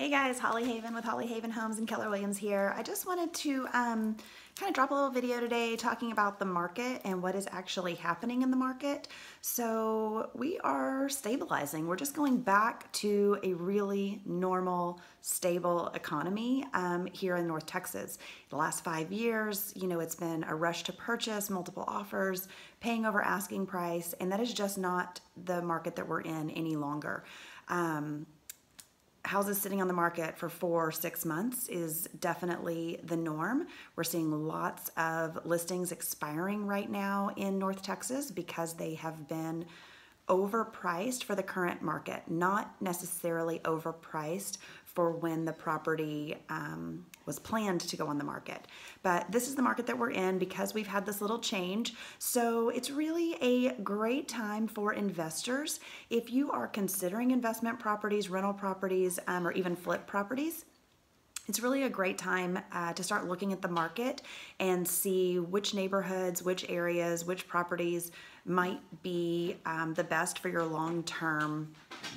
Hey guys, Holly Haven with Holly Haven Homes and Keller Williams here. I just wanted to um, kind of drop a little video today talking about the market and what is actually happening in the market. So we are stabilizing. We're just going back to a really normal, stable economy um, here in North Texas. The last five years, you know, it's been a rush to purchase, multiple offers, paying over asking price, and that is just not the market that we're in any longer. Um, houses sitting on the market for four or six months is definitely the norm. We're seeing lots of listings expiring right now in North Texas because they have been overpriced for the current market, not necessarily overpriced for when the property um, was planned to go on the market. But this is the market that we're in because we've had this little change. So it's really a great time for investors. If you are considering investment properties, rental properties, um, or even flip properties, it's really a great time uh, to start looking at the market and see which neighborhoods, which areas, which properties might be um, the best for your long-term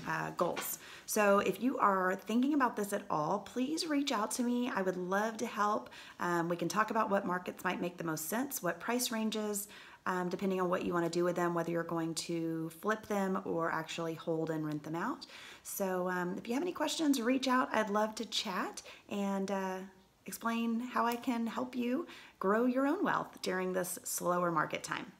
uh, goals. So if you are thinking about this at all, please reach out to me. I would love to help. Um, we can talk about what markets might make the most sense, what price ranges, um, depending on what you want to do with them, whether you're going to flip them or actually hold and rent them out. So um, if you have any questions, reach out. I'd love to chat and uh, explain how I can help you grow your own wealth during this slower market time.